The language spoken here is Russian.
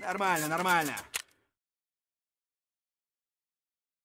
Нормально, нормально.